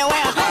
te voy